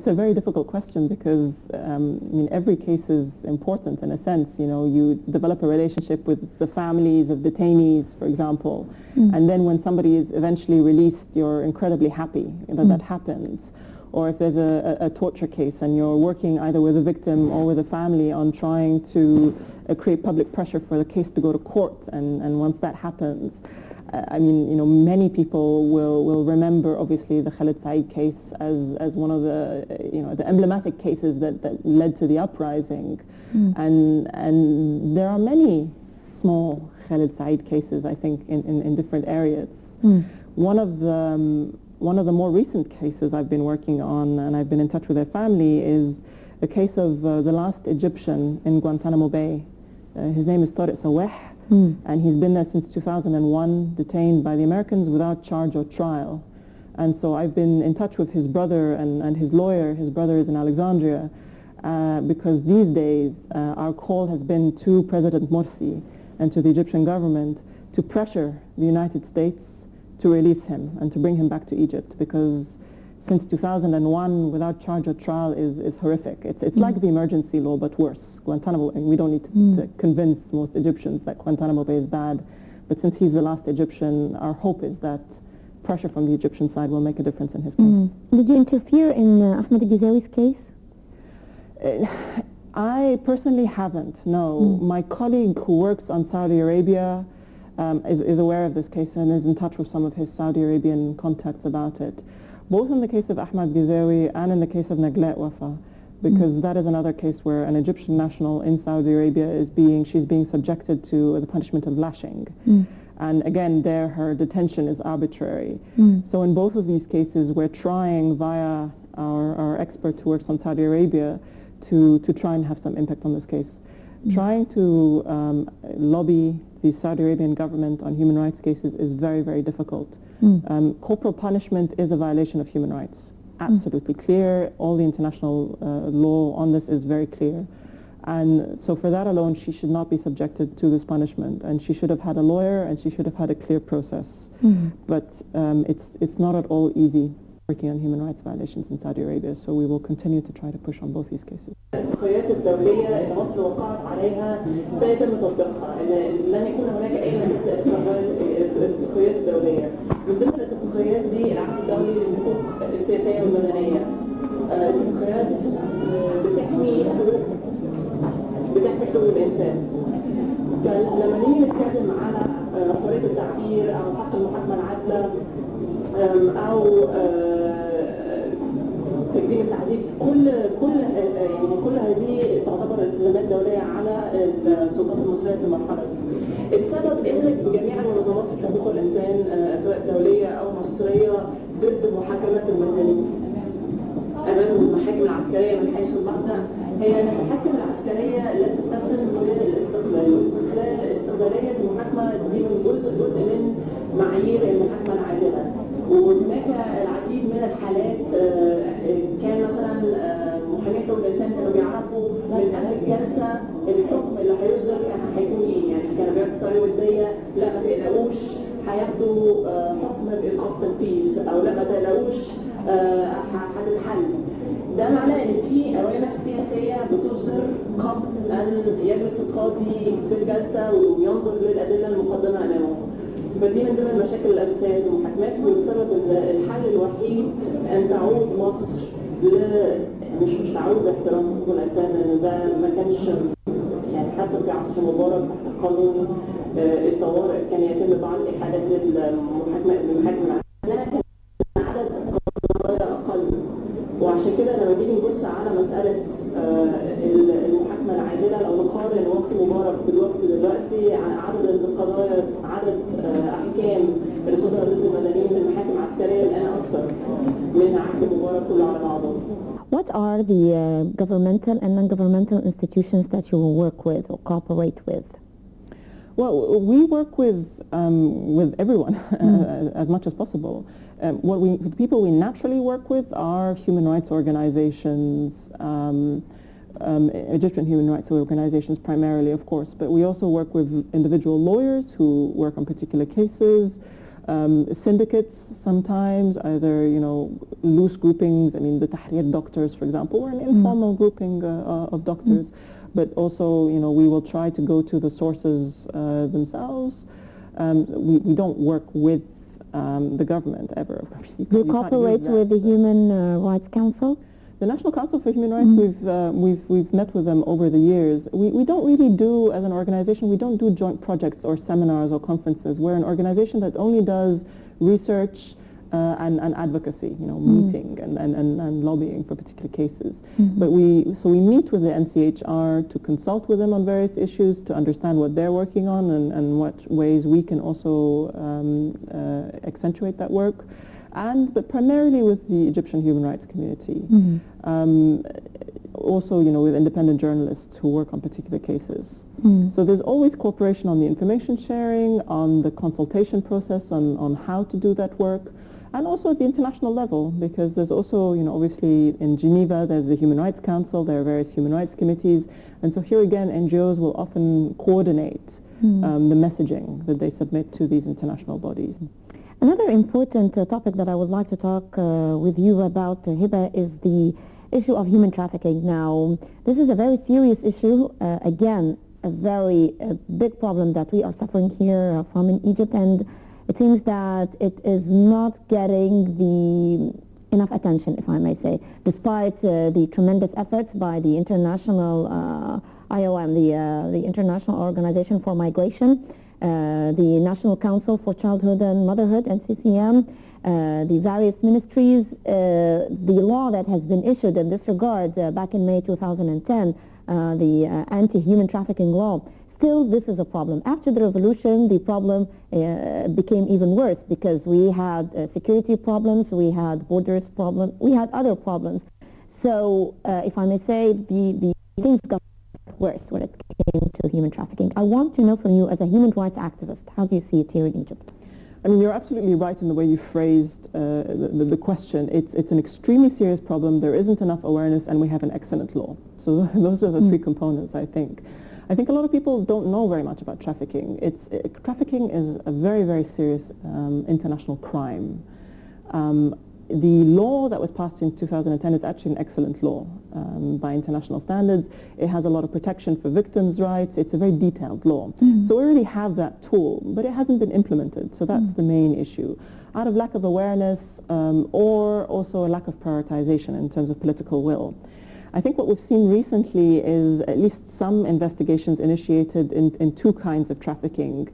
it's a very difficult question because um, I mean every case is important in a sense. You know, you develop a relationship with the families of detainees, for example, and then when somebody is eventually released, you're incredibly happy that that happens. Or if there's a, a, a torture case and you're working either with a victim or with a family on trying to uh, create public pressure for the case to go to court, and, and once that happens, I mean, you know, many people will, will remember obviously the Khalid Said case as, as one of the, you know, the emblematic cases that, that led to the uprising. And, and there are many small Khalid Said cases, I think, in, in, in different areas. One of the um, one of the more recent cases I've been working on, and I've been in touch with their family, is the case of uh, the last Egyptian in Guantanamo Bay. Uh, his name is Tariq Saweh, and he's been there since 2001, detained by the Americans without charge or trial. And so I've been in touch with his brother and, and his lawyer. His brother is in Alexandria, uh, because these days uh, our call has been to President Morsi and to the Egyptian government to pressure the United States to release him and to bring him back to Egypt because since 2001 without charge or trial is, is horrific. It's, it's like mm. the emergency law but worse. Guantanamo, and we don't need to, to mm. convince most Egyptians that Guantanamo Bay is bad, but since he's the last Egyptian, our hope is that pressure from the Egyptian side will make a difference in his mm. case. Did you interfere in uh, Ahmed Gizawi's case? Uh, I personally haven't, no. My colleague who works on Saudi Arabia um, is, is aware of this case and is in touch with some of his Saudi Arabian contacts about it. Both in the case of Ahmad Gizawi and in the case of Naglat Wafa, because mm. that is another case where an Egyptian national in Saudi Arabia is being, she's being subjected to the punishment of lashing. Mm. And again, there her detention is arbitrary. Mm. So in both of these cases, we're trying via our, our expert who works on Saudi Arabia to, to try and have some impact on this case. Trying to um, lobby the Saudi Arabian government on human rights cases is very, very difficult. Um, corporal punishment is a violation of human rights. Absolutely clear. All the international uh, law on this is very clear. And so for that alone, she should not be subjected to this punishment. And she should have had a lawyer and she should have had a clear process. But um, it's, it's not at all easy working on human rights violations in Saudi Arabia. So we will continue to try to push on both these cases. الاتفاقيات الدولية اللي مصر وقعت عليها سيتم تطبيقها، إن لن يكون هناك أي مساس الاتفاقيات الدولية. من ضمن الاتفاقيات دي العهد الدولي للحقوق السياسية والمدنية. آه، الاتفاقيات آه، بتحمي حقوق بتحمي حقوق الإنسان. فلما نيجي نتكلم على آه، حرية التعبير أو حق المحاكمة العادلة آم، أو آه، تجريم التعذيب كل كل آه، يعني كل هذه تعتبر التزامات دولية على السلطات المصرية في المرحلة دي. السبب إن جميع المنظمات حقوق الإنسان آه، سواء دولية أو مصرية ضد محاكمة المدنيين. أمام المحاكم العسكرية من حيث المبدأ هي المحاكم العسكرية لا تتسم خلال الاستقلال الاستقلاليه المحاكمة دي من جزء جزء من معايير المحاكمة العادلة وهناك العديد من الحالات الإنسان كانوا بيعرفوا من قبل الجلسة الحكم اللي هيصدر كان هيكون إيه يعني كانوا بياخدوا طريقة ودية لا ما تقلقوش هياخدوا آه، حكم بايقاف تنفيذ أو لا ما تقلقوش آه، هتتحل ده معناه إن في أوامر سياسية بتصدر قبل أن يجلس القاضي في الجلسة وينظر للادله المقدمة امامه. فدي من ضمن المشاكل الأساسية في المحاكمات والسبب ال- الحل الوحيد أن تعود مصر مش مش تعود لاحترام حقوق الانسان لأن ده ما كانش يعني حتى في عصر مبارك تحت قانون آه، الطوارئ كان يتم بعض احالات للمحاكمه المحاكم What are the uh, governmental and non-governmental institutions that you will work with or cooperate with? Well, we work with um, with everyone uh, as much as possible. Um, what we the people we naturally work with are human rights organizations, um, um, Egyptian human rights organizations primarily, of course, but we also work with individual lawyers who work on particular cases. Um, syndicates sometimes, either you know loose groupings. I mean, the Tahrir doctors, for example, were an informal grouping uh, uh, of doctors, but also you know we will try to go to the sources uh, themselves. Um, we, we don't work with um, the government ever. You Do you cooperate with the Human uh, Rights Council? The National Council for Human Rights, we've, uh, we've, we've met with them over the years. We, we don't really do, as an organization, we don't do joint projects or seminars or conferences. We're an organization that only does research uh, and, and advocacy, you know, meeting and, and, and, and lobbying for particular cases. But we, so we meet with the NCHR to consult with them on various issues, to understand what they're working on and, and what ways we can also um, uh, accentuate that work. And, but primarily with the Egyptian human rights community. Um, also, you know, with independent journalists who work on particular cases. So there's always cooperation on the information sharing, on the consultation process, on, on how to do that work, and also at the international level, because there's also, you know, obviously in Geneva, there's the Human Rights Council, there are various human rights committees, and so here again, NGOs will often coordinate um, the messaging that they submit to these international bodies. Another important uh, topic that I would like to talk uh, with you about, uh, Hiba, is the issue of human trafficking. Now, this is a very serious issue. Uh, again, a very uh, big problem that we are suffering here uh, from in Egypt, and it seems that it is not getting the enough attention, if I may say, despite the tremendous efforts by the international IOM, the, the International Organization for Migration, the National Council for Childhood and Motherhood, NCCM, uh, the various ministries, uh, the law that has been issued in this regard uh, back in May 2010, uh, the uh, anti-human trafficking law. Still, this is a problem. After the revolution, the problem uh, became even worse because we had uh, security problems, we had borders problems, we had other problems. So, uh, if I may say, the, the things got worse when it came to human trafficking. I want to know from you, as a human rights activist, how do you see it here in Egypt? I mean, you're absolutely right in the way you phrased uh, the, the, question. It's, it's an extremely serious problem. There isn't enough awareness, and we have an excellent law. So those are the three components, I think. I think a lot of people don't know very much about trafficking. It's, uh, trafficking is a very, very serious um, international crime. Um, the law that was passed in 2010 is actually an excellent law um, by international standards. It has a lot of protection for victims' rights. It's a very detailed law. So we already have that tool, but it hasn't been implemented. So that's the main issue. Out of lack of awareness um, or also a lack of prioritization in terms of political will. I think what we've seen recently is at least some investigations initiated in, in two kinds of trafficking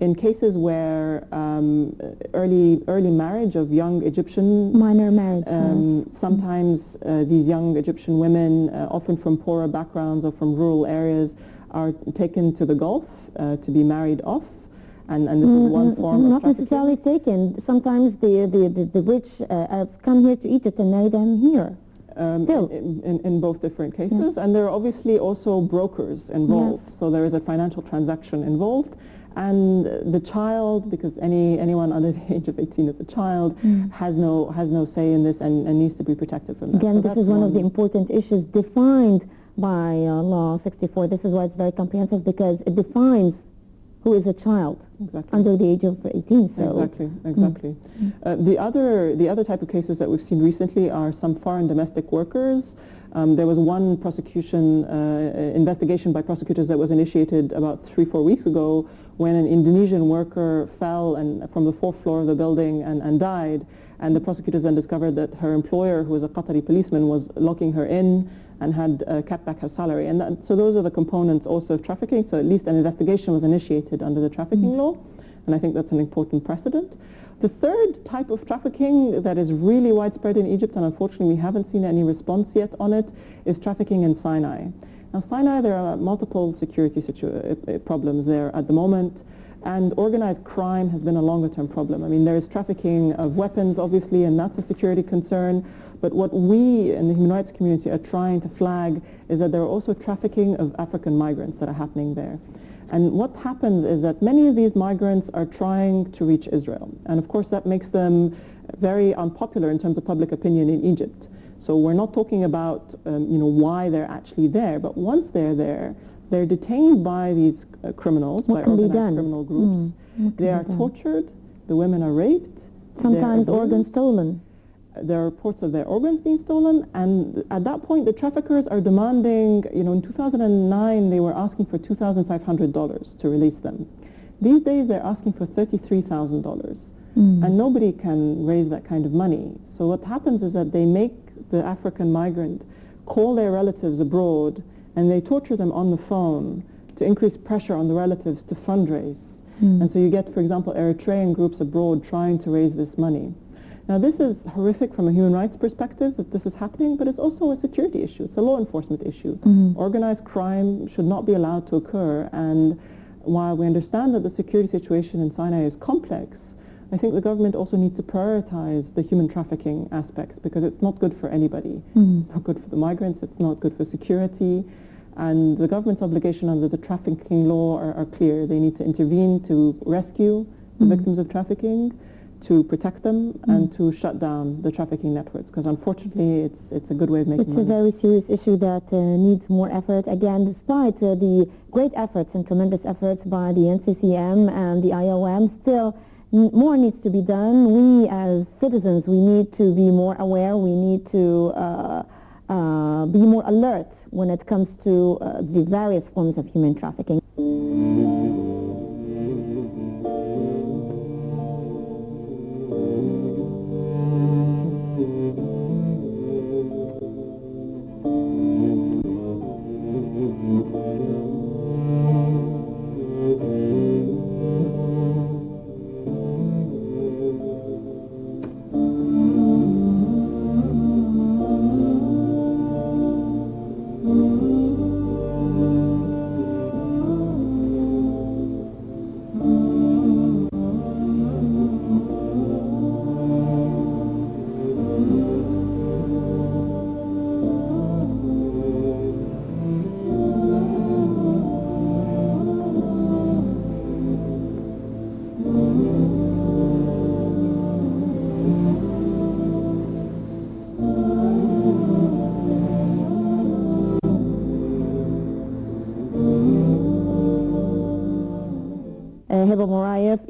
in cases where um, early early marriage of young Egyptian Minor marriage. um, sometimes uh, these young Egyptian women, uh, often from poorer backgrounds or from rural areas, are taken to the Gulf uh, to be married off, and, and this is one form Mm, Not of necessarily taken. Sometimes the, the, the, the rich uh, Arabs come here to Egypt and marry them here. um, Still. in, in, in both different cases. And there are obviously also brokers involved. Yes. So there is a financial transaction involved. And the child, because any anyone under the age of 18 is a child, has no has no say in this and, and needs to be protected from that. Again, So this is one of the important issues defined by uh, Law 64. This is why it's very comprehensive because it defines who is a child Exactly. under the age of 18. So Exactly, exactly. Uh, the other the other type of cases that we've seen recently are some foreign domestic workers. Um, there was one prosecution uh, investigation by prosecutors that was initiated about three four weeks ago when an Indonesian worker fell and from the fourth floor of the building and, and died. And the prosecutors then discovered that her employer, who was a Qatari policeman, was locking her in and had uh, kept back her salary. And that, so those are the components also of trafficking. So at least an investigation was initiated under the trafficking law. And I think that's an important precedent. The third type of trafficking that is really widespread in Egypt, and unfortunately we haven't seen any response yet on it, is trafficking in Sinai. Now Sinai, there are multiple security uh, uh, problems there at the moment, and organized crime has been a longer term problem. I mean, there is trafficking of weapons, obviously, and that's a security concern. But what we in the human rights community are trying to flag is that there are also trafficking of African migrants that are happening there. And what happens is that many of these migrants are trying to reach Israel. And of course that makes them very unpopular in terms of public opinion in Egypt. So we're not talking about um, you know, why they're actually there, but once they're there, they're detained by these uh, criminals, What by organized criminal groups. Mm, They are done? tortured, The women are raped. Sometimes organs stolen. There are reports of their organs being stolen, and at that point, the traffickers are demanding, you know, in 2009, they were asking for $2,500 to release them. These days, they're asking for $33,000, and nobody can raise that kind of money. So what happens is that they make the African migrant call their relatives abroad, and they torture them on the phone to increase pressure on the relatives to fundraise. Hmm. And so you get, for example, Eritrean groups abroad trying to raise this money. Now, this is horrific from a human rights perspective that this is happening, but it's also a security issue. It's a law enforcement issue. Hmm. Organized crime should not be allowed to occur. And while we understand that the security situation in Sinai is complex, I think the government also needs to prioritize the human trafficking aspect because it's not good for anybody. It's not good for the migrants. It's not good for security. And the government's obligation under the trafficking law are, are clear. They need to intervene to rescue the victims of trafficking, to protect them, and to shut down the trafficking networks. Because unfortunately, it's it's a good way of making it. It's a very serious issue that uh, needs more effort. Again, despite uh, the great efforts and tremendous efforts by the NCCM and the IOM, still more needs to be done. We as citizens, we need to be more aware. We need to uh, uh, be more alert when it comes to uh, the various forms of human trafficking.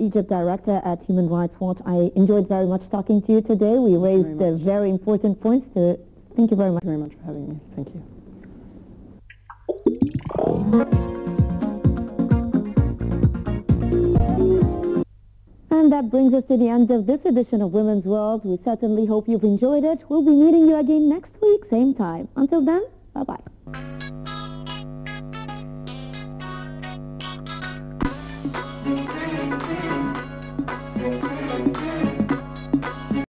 Egypt Director at Human Rights Watch. I enjoyed very much talking to you today. We raised very very important points. To, thank you very much. Thank you very much for having me. Thank you. And that brings us to the end of this edition of Women's World. We certainly hope you've enjoyed it. We'll be meeting you again next week, same time. Until then, bye-bye.